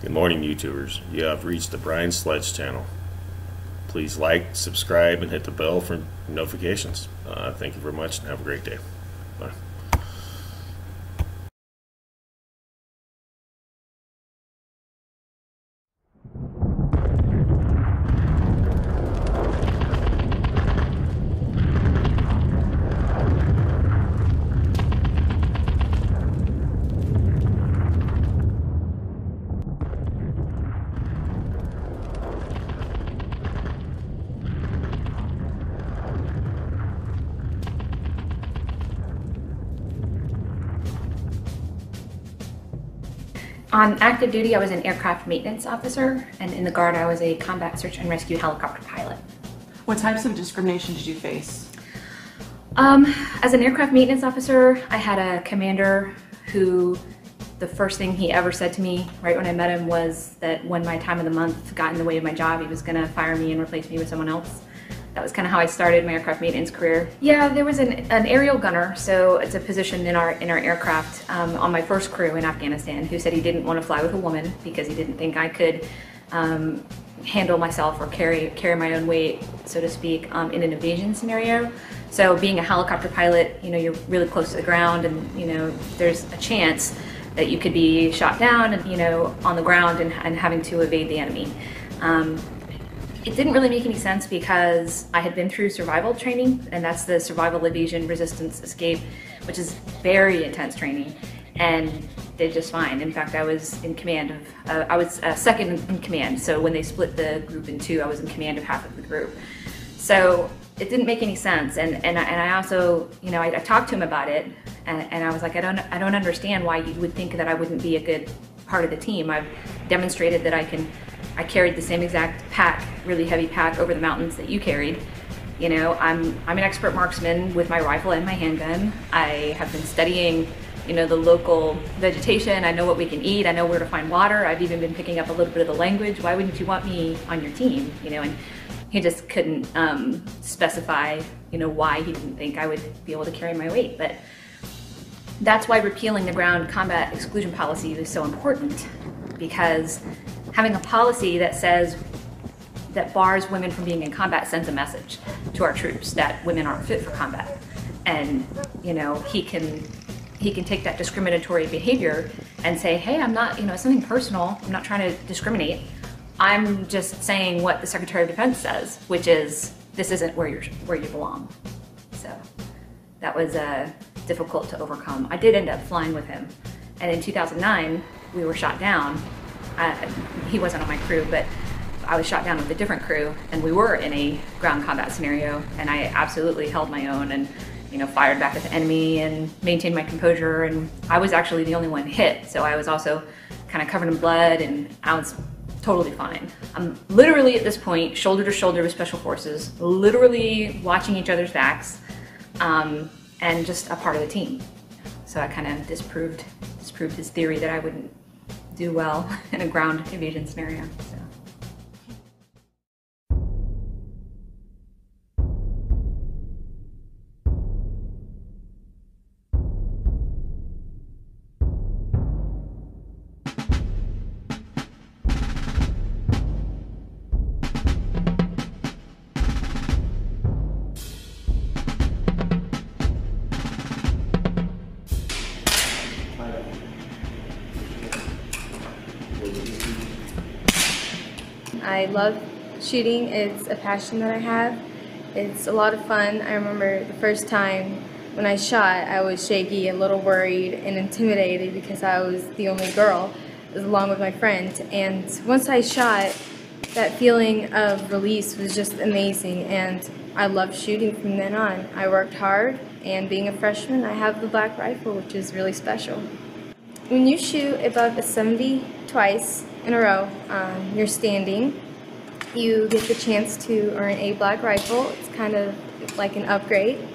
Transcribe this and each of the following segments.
Good morning, YouTubers. You have reached the Brian Sledge channel. Please like, subscribe, and hit the bell for notifications. Uh, thank you very much and have a great day. Bye. On active duty, I was an aircraft maintenance officer, and in the Guard, I was a combat search and rescue helicopter pilot. What types of discrimination did you face? Um, as an aircraft maintenance officer, I had a commander who the first thing he ever said to me right when I met him was that when my time of the month got in the way of my job, he was going to fire me and replace me with someone else. That was kind of how I started my aircraft maintenance career. Yeah, there was an, an aerial gunner, so it's a position in our in our aircraft um, on my first crew in Afghanistan, who said he didn't want to fly with a woman because he didn't think I could um, handle myself or carry carry my own weight, so to speak, um, in an evasion scenario. So being a helicopter pilot, you know, you're really close to the ground, and you know, there's a chance that you could be shot down, and you know, on the ground and, and having to evade the enemy. Um, it didn't really make any sense because I had been through survival training, and that's the survival, evasion, resistance, escape, which is very intense training, and did just fine. In fact, I was in command of, uh, I was uh, second in command. So when they split the group in two, I was in command of half of the group. So it didn't make any sense, and and I, and I also, you know, I, I talked to him about it, and, and I was like, I don't, I don't understand why you would think that I wouldn't be a good part of the team. I've demonstrated that I can I carried the same exact pack, really heavy pack over the mountains that you carried. You know, I'm, I'm an expert marksman with my rifle and my handgun. I have been studying, you know, the local vegetation. I know what we can eat. I know where to find water. I've even been picking up a little bit of the language. Why wouldn't you want me on your team? You know, and he just couldn't um, specify, you know, why he didn't think I would be able to carry my weight. But that's why repealing the ground combat exclusion policy is so important because having a policy that says that bars women from being in combat sends a message to our troops that women aren't fit for combat. And, you know, he can he can take that discriminatory behavior and say, hey, I'm not, you know, it's something personal. I'm not trying to discriminate. I'm just saying what the Secretary of Defense says, which is this isn't where you're where you belong. So that was uh, difficult to overcome. I did end up flying with him, and in 2009 we were shot down I, he wasn't on my crew, but I was shot down with a different crew, and we were in a ground combat scenario, and I absolutely held my own and you know fired back at the enemy and maintained my composure. And I was actually the only one hit, so I was also kind of covered in blood, and I was totally fine. I'm literally at this point shoulder to shoulder with special forces, literally watching each other's backs, um, and just a part of the team. So I kind of disproved disproved his theory that I wouldn't do well in a ground evasion scenario. I love shooting. It's a passion that I have. It's a lot of fun. I remember the first time when I shot, I was shaky, a little worried and intimidated because I was the only girl along with my friend. And once I shot, that feeling of release was just amazing and I loved shooting from then on. I worked hard and being a freshman, I have the black rifle, which is really special. When you shoot above a 70 twice in a row, um, you're standing, you get the chance to earn a black rifle. It's kind of like an upgrade.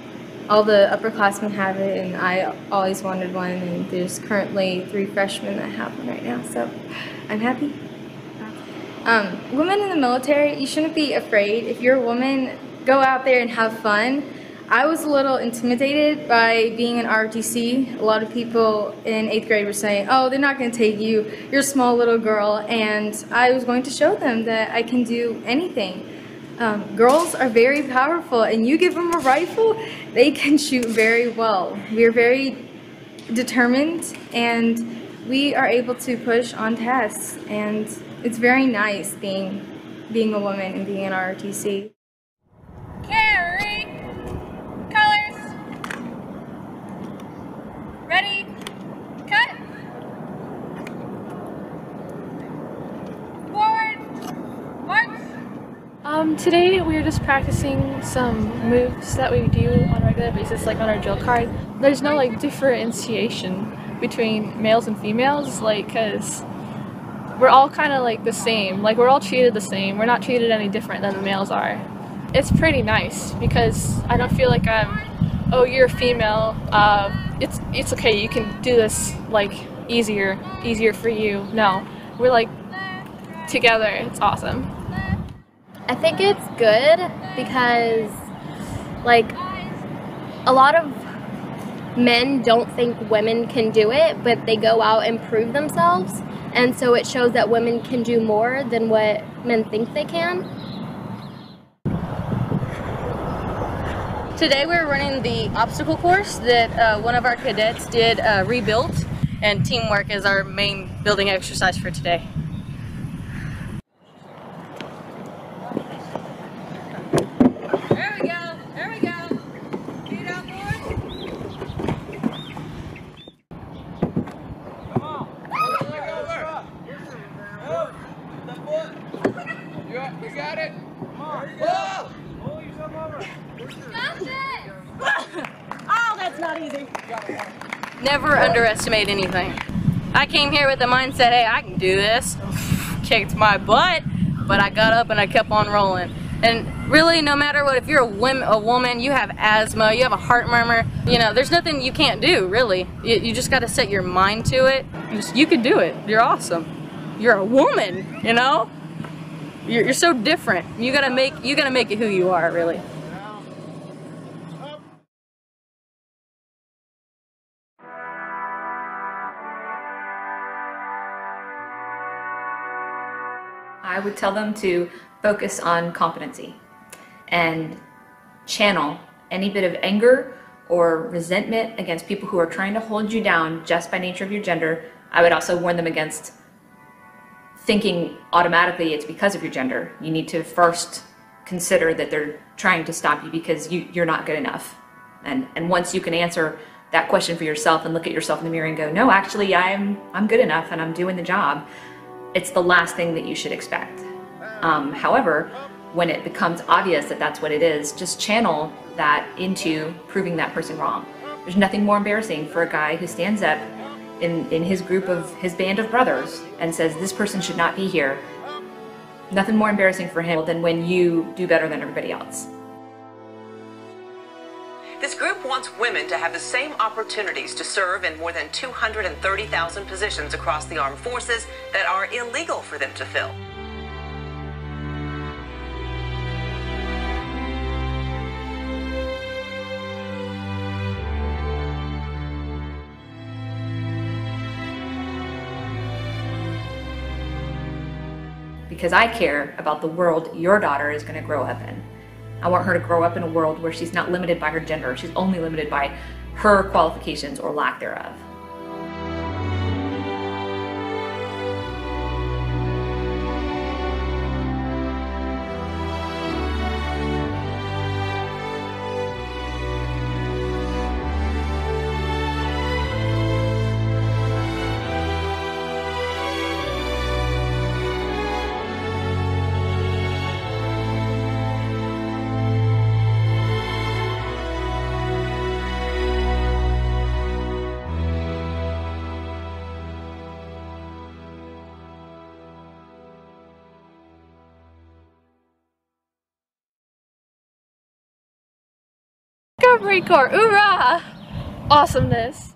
All the upperclassmen have it, and I always wanted one, and there's currently three freshmen that have one right now, so I'm happy. Um, women in the military, you shouldn't be afraid. If you're a woman, go out there and have fun. I was a little intimidated by being in ROTC. A lot of people in eighth grade were saying, oh, they're not going to take you. You're a small little girl. And I was going to show them that I can do anything. Um, girls are very powerful, and you give them a rifle, they can shoot very well. We're very determined, and we are able to push on tests, and it's very nice being being a woman and being in ROTC. Um, today we are just practicing some moves that we do on a regular basis, like on our drill card. There's no like differentiation between males and females, like, cause we're all kind of like the same. Like we're all treated the same. We're not treated any different than the males are. It's pretty nice because I don't feel like I'm, oh, you're a female. Uh, it's it's okay. You can do this like easier, easier for you. No, we're like together. It's awesome. I think it's good because, like, a lot of men don't think women can do it, but they go out and prove themselves. And so it shows that women can do more than what men think they can. Today we're running the obstacle course that uh, one of our cadets did uh, rebuilt, and teamwork is our main building exercise for today. There we go. There we go. Feet out forward. Never underestimate anything. I came here with the mindset, hey, I can do this. Kicked my butt, but I got up and I kept on rolling. And really, no matter what, if you're a, women, a woman, you have asthma, you have a heart murmur, you know, there's nothing you can't do, really. You, you just got to set your mind to it. You, just, you can do it. You're awesome. You're a woman, you know? You're, you're so different. You gotta make you gotta make it who you are, really. Would tell them to focus on competency and channel any bit of anger or resentment against people who are trying to hold you down just by nature of your gender. I would also warn them against thinking automatically it's because of your gender. You need to first consider that they're trying to stop you because you, you're not good enough. And, and once you can answer that question for yourself and look at yourself in the mirror and go, no, actually, I'm, I'm good enough and I'm doing the job, it's the last thing that you should expect. Um, however, when it becomes obvious that that's what it is, just channel that into proving that person wrong. There's nothing more embarrassing for a guy who stands up in, in his group of his band of brothers and says, This person should not be here. Nothing more embarrassing for him than when you do better than everybody else. This group wants women to have the same opportunities to serve in more than 230,000 positions across the armed forces that are illegal for them to fill. Because I care about the world your daughter is going to grow up in. I want her to grow up in a world where she's not limited by her gender, she's only limited by her qualifications or lack thereof. Discovery Corps, hoorah! Awesomeness.